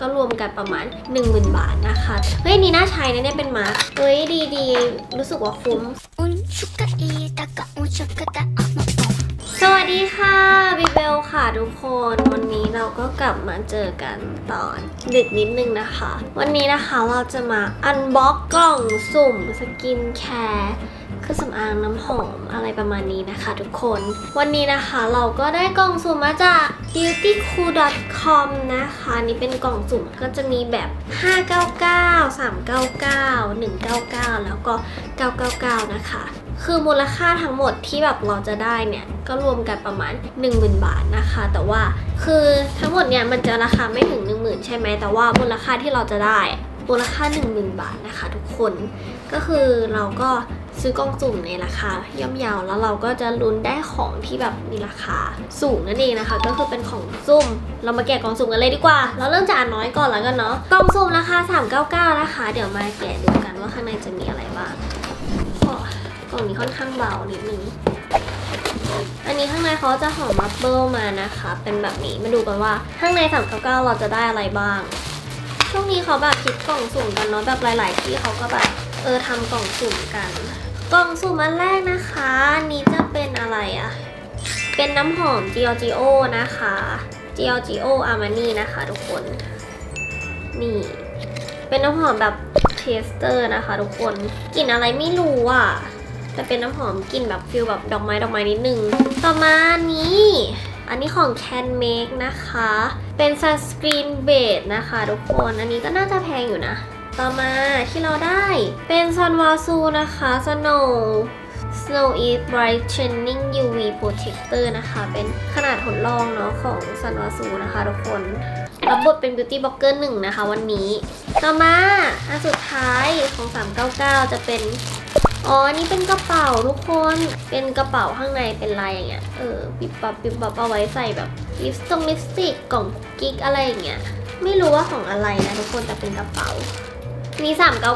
ก็รวมกันประมาณ 10,000 บาทนะคะ เฮ้ยนี่น่าใช้นะเนี่ยเป็นมาส์กเฮ้ยดีดีรู้สึกว่าคุ้มสวัสดีค่ะ Bebell ค่ะทุกคนวันนี้เราก็กลับมาเจอกันตอนดึกนิดนึงนะคะ วันนี้นะคะเราจะมา unbox กล่องสุ่มสกินแคร์ เครื่องสำอางน้ำหอมอะไรประมาณนี้นะคะทุกคน วันนี้นะคะเราก็ได้กล่องสุ่มมาจาก beautycool.com นะคะนี่เป็นกล่องสุ่มก็จะมีแบบ 599 399 199 แล้วก็ 999 นะคะ คือมูลค่าทั้งหมดที่แบบเราจะได้เนี่ยก็รวมกันประมาณ 10,000 บาทนะคะ แต่ว่าคือทั้งหมดเนี่ยมันจะราคาไม่ถึง 10,000 ใช่ไหมแต่ว่ามูลค่าที่เราจะได้มูลค่า 10,000 บาทนะคะ ทุกคนก็คือเราก็ ซื้อกล่องสุ่มในราคาย่อมเยาวแล้วเราก็จะลุ้นได้ของที่แบบมีราคาสูงนั่นเองนะคะ ก็คือเป็นของสุ่ม เรามาแกะกล่องสุ่มกันเลยดีกว่า เราเริ่มจากอันน้อยก่อนแล้วกันเนาะกล่องสุ่มราคา 399 นะคะ เดี๋ยวมาแกะดูกันว่าข้างในจะมีอะไรบ้างกล่องนี้ค่อนข้างเบานิดนึงอันนี้ข้างในเขาจะห่อมัฟเบิลมานะคะ เป็นแบบนี้มาดูกันว่าข้างใน 399 เราจะได้อะไรบ้าง ช่วงนี้เขาแบบคิดกล่องสุ่มกันเนาะแบบหลาย ๆ ที่เขาก็แบบ เออทำกล่องสุ่มกัน กล่องสุ่มอันแรกนะคะนี้จะเป็นอะไรอะเป็นน้ำหอม Giorgio นะคะ Giorgio Armani นะคะทุกคน นี่ เป็นน้ำหอมแบบ tester นะคะทุกคนกลิ่นอะไรไม่รู้อะแต่เป็นน้ำหอมกลิ่นแบบ feel แบบดอกไม้ดอกไม้นิดนึง ต่อมานี้ อันนี้ของ Canmake นะคะ เป็น Sunscreen Base นะคะทุกคน อันนี้ก็น่าจะแพงอยู่นะ ต่อมาที่เราได้เป็น Sunwasu นะคะ Snow Snow Eat Brightening UV Protector นะคะ เป็นขนาดทดลองเนาะของ Sunwasu นะคะทุกคน รับบทเป็น Beauty Blogger หนึ่งนะคะวันนี้ ต่อมาอันสุดท้ายของ 399 จะเป็น อ๋อ นี่เป็นกระเป๋าทุกคน เป็นกระเป๋าข้างในเป็นลายอย่างเงี้ย เออปิบปับปิบปับเอาไว้ใส่แบบลิปสตงลิปสติกกล่องกิ๊กอะไรอย่างเงี้ย ไม่รู้ว่าของอะไรนะทุกคนแต่เป็นกระเป๋า มี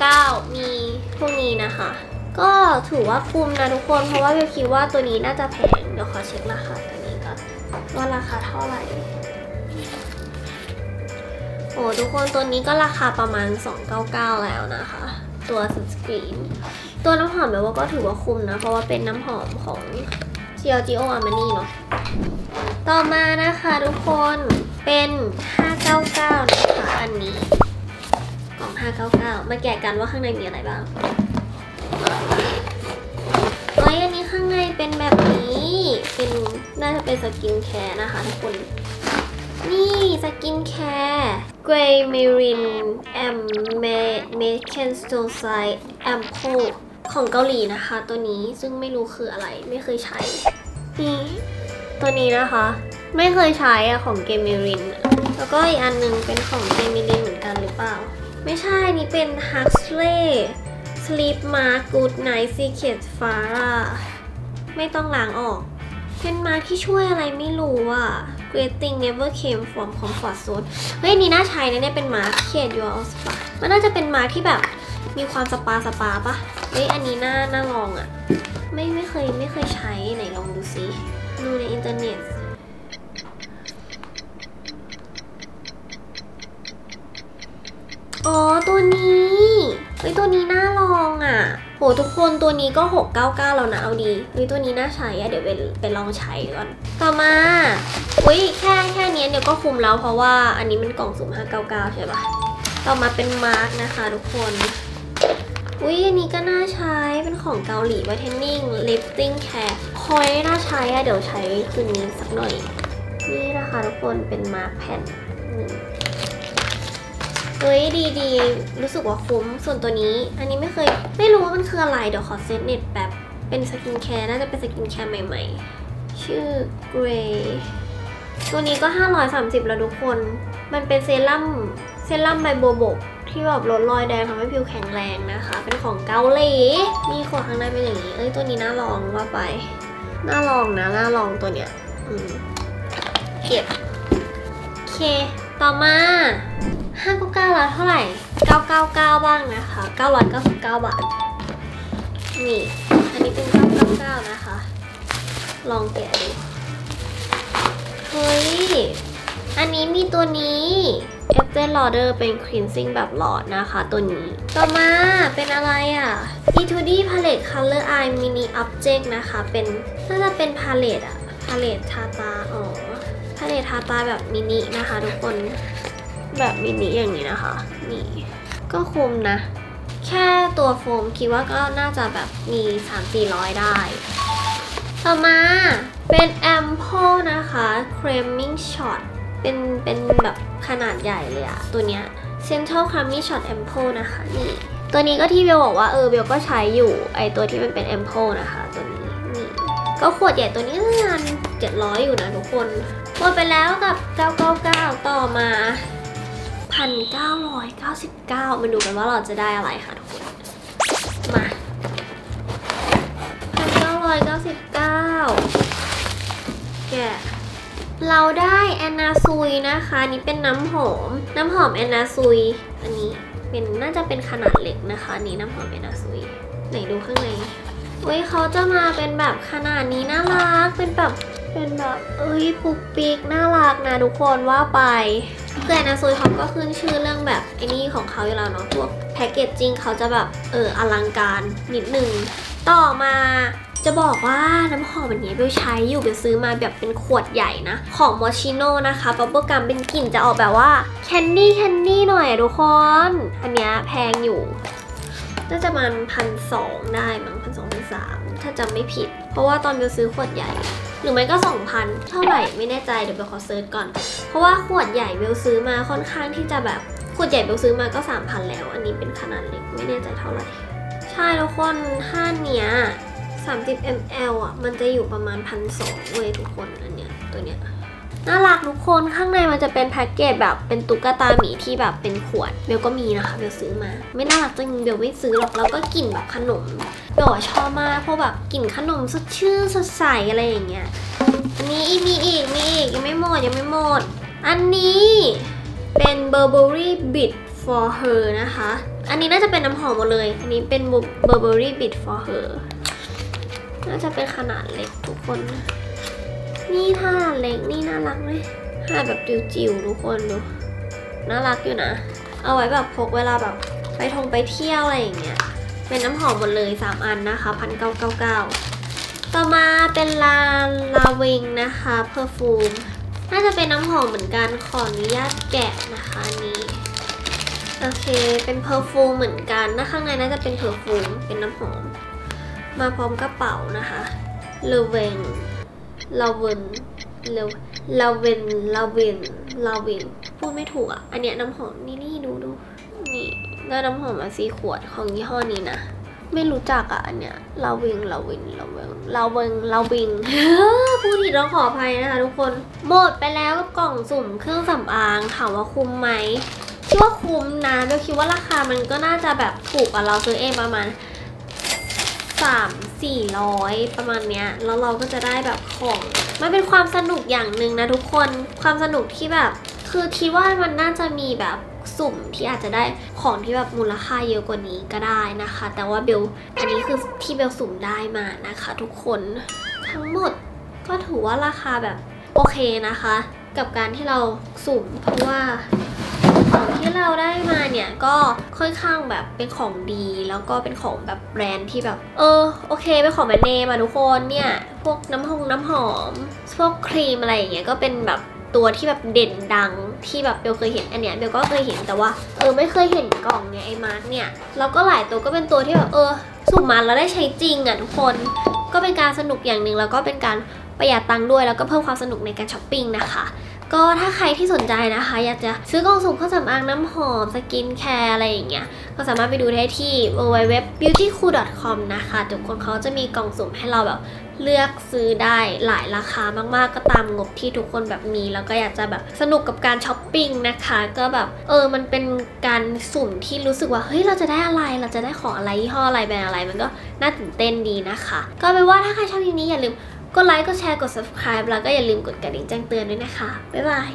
399 มีพวกนี้นะคะ ก็ถือว่าคุ้มนะทุกคน เพราะว่าเบลคิดว่าตัวนี้น่าจะแพง เดี๋ยวขอเช็คราคาตัวนี้ก่อนว่าราคาเท่าไหร่ โอ้ทุกคนตัวนี้ก็ราคาประมาณ 299 แล้วนะคะ ตัวสกรีน ตัวน้ำหอมแบบว่าก็ถือว่าคุ้มนะ เพราะว่าเป็นน้ำหอมของ Giorgio Armani เนาะต่อมานะคะทุกคนเป็น 599 นะคะ อันนี้ 599 มาแกะกันว่าข้างในมีอะไรบ้างเฮ้อันนี้ข้างในเป็นแบบนี้ เป็นน่าจะเป็นสกินแคร์นะคะทุกคน นี่สกินแคร์ Grey Mirin Am m a k e n s t o s i d Ampoule ของเกาหลีนะคะ ตัวนี้ซึ่งไม่รู้คืออะไรไม่เคยใช้ นี่ตัวนี้นะคะ ไม่เคยใช้อะของเกมิริน แล้วก็อีกอันหนึงเป็นของเกมิรินเหมือนกันหรือเปล่า ไม่ใช่นี่เป็น Huxley Sleep Mask Good Night Secret Fara ไม่ต้องล้างออก เป็นมาที่ช่วยอะไรไม่รู้อะ Great thing never came from comfort zone เฮ้ยนี่น่าใช้นะเนี่ยเป็นมาเขียน your spa มันน่าจะเป็นมาที่แบบมีความสปาสปาปะเฮ้ยอันนี้น่าน่าลองอะ ไม่ไม่เคยไม่เคยใช้ไหนลองดูซิดูในอินเทอร์เน็ต อ๋อตัวนี้เฮ้ยตัวนี้น่าลองอะ โหทุกคนตัวนี้ก็ 699 แล้วนะเอาดีเฮ้ยตัวนี้น่าใช้อะเดี๋ยวไปไปลองใช้ก่อน ต่อมาอุ้ยแค่แค่นี้เดี๋ยวก็คุ้มแล้วเพราะว่าอันนี้มันกล่องสุ่ม599 ใช่ปะต่อมาเป็นมาส์กนะคะทุกคนอุ้ยอันนี้ก็น่าใช้เป็นของเกาหลี whitening lifting care คอยน่าใช้อะเดี๋ยวใช้คืนนี้สักหน่อย นี่นะคะทุกคนเป็นมาส์กแผ่นหนึ่ง เฮ้ยดีดีรู้สึกว่าคุ้ม ส่วนตัวนี้ อันนี้ไม่เคยไม่รู้ว่ามันคืออะไร เดี๋ยวขอเซตเน็ตแบบเป็นสกินแคร์น่าจะเป็นสกินแคร์ใหม่ๆ ชื่อ Grey ตัวนี้ก็ 530 แล้วทุกคน มันเป็นเซรั่มเซรั่มไบโบบกที่แบบลดรอยแดงทำให้ผิวแข็งแรงนะคะ เป็นของเกาหลีมีขวดข้างในเป็นอย่างนี้ เอ้ยตัวนี้น่าลองว่าไป น่าลองนะน่าลองตัวเนี้ยเก็บโอเค ต่อมา 599แล้วเท่าไหร่ 999 บ้างนะคะ 999 บาท นี่ อันนี้เป็น 999 นะคะ ลองแกะดู เฮ้ย อันนี้มีตัวนี้ e s t e e Lauder เป็น cleansing แบบหลอดนะคะ ตัวนี้ ต่อมาเป็นอะไรอะ E2D Palette Color Eye Mini Object นะคะ เป็นน่าจะเป็น palette อะ palette ทาตา อ๋อ palette ทาตาแบบมินินะคะทุกคน แบบมินิอย่างนี้นะคะ นี่ ก็คุ้มนะ แค่ตัวโฟมคิดว่าก็น่าจะแบบมี 3-400 ได้ ต่อมาเป็นแอมโพนะคะ Cramming Shot เป็นเป็นแบบขนาดใหญ่เลยอะตัวเนี้ย Central Cramming Shot Ampoule นะคะนี่ ตัวนี้ก็ที่เบลบอกว่าเออเบลก็ใช้อยู่ไอตัวที่มันเป็น Ampoule นะคะ ตัวนี้นี่ก็ขวดใหญ่ตัวนี้ประมาณ700 อยู่นะทุกคนหมดไปแล้วกับ 999 ต่อมา 1,999 มาดูกันว่าเราจะได้อะไรค่ะทุกคน มา 1,999 แกะเราได้แอนนาซุยนะคะนี่เป็นน้ำหอม น้ำหอมแอนนาซุย อันนี้เป็นน่าจะเป็นขนาดเล็กนะคะนนี้น้ำหอมแอนนาซุย ไหนดูข้างในเว้ยเขาจะมาเป็นแบบขนาดนี้น่ารัก เป็นแบบ เป็นแบบเอ้ยปุกปิกน่ารักนะทุกคนว่าไปคือแอนนาซุยเขาก็ขึ้นชื่อเรื่องแบบไอ้นี่ของเขาอยู่แล้วเนาะพวกแพคเกจจิ้งเขาจะแบบเอออลังการนิดนึง ต่อมาจะบอกว่าน้ำหอมอันนี้เบลใช้อยู่เบลซื้อมาแบบเป็นขวดใหญ่นะ ของมอชิโน่นะคะบับเบิลกัมเป็นกลิ่นจะออกแบบว่าแคนดี้แคนดี้หน่อยทุกคน อันเนี้ยแพงอยู่ น่าจะประมันพันสองได้มั้งพันสองพันสามถ้าจำไม่ผิด เพราะว่าตอนเบลซื้อขวดใหญ่ หรือไม่ก็สองพันเท่าไหร่ไม่แน่ใจเดี๋ยวเบลขอเซิร์ชก่อน เพราะว่าขวดใหญ่เบลซื้อมาค่อนข้างที่จะแบบขวดใหญ่เบลซื้อมาก็สามพันแล้ว อันนี้เป็นขนาดเล็กไม่แน่ใจเท่าไหร่ ใช่ทุกคนถ้าเนี้ย30 ml อะ มันจะอยู่ประมาณพันสองเว้ยทุกคนอันเนี้ยตัวเนี้ย น่ารักทุกคนข้างในมันจะเป็นแพ็กเกจแบบเป็นตุ๊กตาหมีที่แบบเป็นขวดเบลก็มีนะคะเบลซื้อมา ไม่น่ารักจริงเบลไม่ซื้อหรอกแล้วก็กลิ่นแบบขนมเบลชอบมากเพราะแบบกลิ่นขนมสดชื่นสดใสอะไรอย่างเงี้ยอันนี้อีกมีอีกมีอีกยังไม่หมดยังไม่หมด อันนี้เป็น Burberry Bit for her นะคะ อันนี้น่าจะเป็นน้ำหอมหมดเลย อันนี้เป็น Burberry Bit for her น่าจะเป็นขนาดเล็กทุกคนนี่ นี่ถ้าเล็กนี่น่ารักเลยถ้าแบบจิ๋วๆทุกคนดูน่ารักอยู่นะ เอาไว้แบบพกเวลาแบบไปทงไปเที่ยวอะไรอย่างเงี้ย เป็นน้ำหอมหมดเลย 3 อันนะคะพันเก้าเก้าเก้าต่อมาเป็นลาลาวิงนะคะเพอร์ฟูมน่าจะเป็นน้ำหอมเหมือนกันขออนุญาตแกะนะคะนนี้โอเคเป็นเพอร์ฟูมเหมือนกันนะข้างในน่าจะเป็นเพอร์ฟูมเป็นน้ำหอม มาพร้อมกระเป๋านะคะเลเวง ลาเวนเลลาเวนลาเวนลาเวนพูดไม่ถูกอะ อันเนี้ยน้ำหอมนี่นี่ดูดูนี่ได้น้ำหอมมาสี่ขวดของยี่ห้อนี้นะไม่รู้จักอะอันเนี้ยลาวิงลาวินลาเวงลาเวงลาวิงพูดผิดต้องขออภัยนะคะทุกคนหมดไปแล้วกับกล่องสุ่มเครื่องสำอางถามว่าคุ้มไหมคิดว่าคุ้มนะโดยคิดว่าราคามันก็น่าจะแบบถูกกว่าเราซื้อเองประมาณสาม สี่ร้อยประมาณเนี้ยแล้วเราก็จะได้แบบของมันเป็นความสนุกอย่างหนึ่งนะทุกคนความสนุกที่แบบ คือคิดว่ามันน่าจะมีแบบสุ่มที่อาจจะได้ของที่แบบมูลค่าเยอะกว่านี้ก็ได้นะคะ แต่ว่าเบลอันนี้คือที่เบลสุ่มได้มานะคะ ทุกคนทั้งหมดก็ถือว่าราคาแบบโอเคนะคะ กับการที่เราสุ่มเพราะว่า ที่เราได้มาเนี่ยก็ค่อนข้างแบบเป็นของดี แล้วก็เป็นของแบบแบรนด์ที่แบบ เออโอเคเป็นของแบรนด์เนมอะทุกคนเนี่ยพวกน้ำหงน้ำหอม พวกครีมอะไรอย่างเงี้ยก็เป็นแบบตัวที่แบบเด่นดังที่แบบเบลเคยเห็นอันเนี้ยเบลก็เคยเห็นแต่ว่า เออไม่เคยเห็นกล่องเนี่ยไอ้มาส์กเนี่ยแล้วก็หลายตัวก็เป็นตัวที่แบบเออสุ่มมาแล้วได้ใช้จริงอะทุกคนก็เป็นการสนุกอย่างหนึ่งแล้วก็เป็นการประหยัดตังค์ด้วยแล้วก็เพิ่มความสนุกในการช้อปปิ้งนะคะ ก็ถ้าใครที่สนใจนะคะ อยากจะซื้อกล่องสุ่มเครื่องสำอางน้ำหอม สกินแคร์อะไรอย่างเงี้ย ก็สามารถไปดูได้ที่ www.beautycool.com นะคะทุกคนเขาจะมีกล่องสุ่มให้เราแบบเลือกซื้อได้หลายราคามากๆ ก็ตามงบที่ทุกคนแบบมี แล้วก็อยากจะแบบสนุกกับการช้อปปิ้งนะคะ ก็แบบเออมันเป็นการสุ่มที่รู้สึกว่าเฮ้ยเราจะได้อะไรเราจะได้ของอะไรยี่ห้ออะไรแบรนด์อะไรมันก็น่าตื่นเต้นดีนะคะ ก็เป็นว่าถ้าใครชอบคลิปนี้อย่าลืม กดไลค์กดแชร์กด subscribe แล้วก็อย่าลืมกดกระดิ่งแจ้งเตือนด้วยนะคะ บ๊ายบาย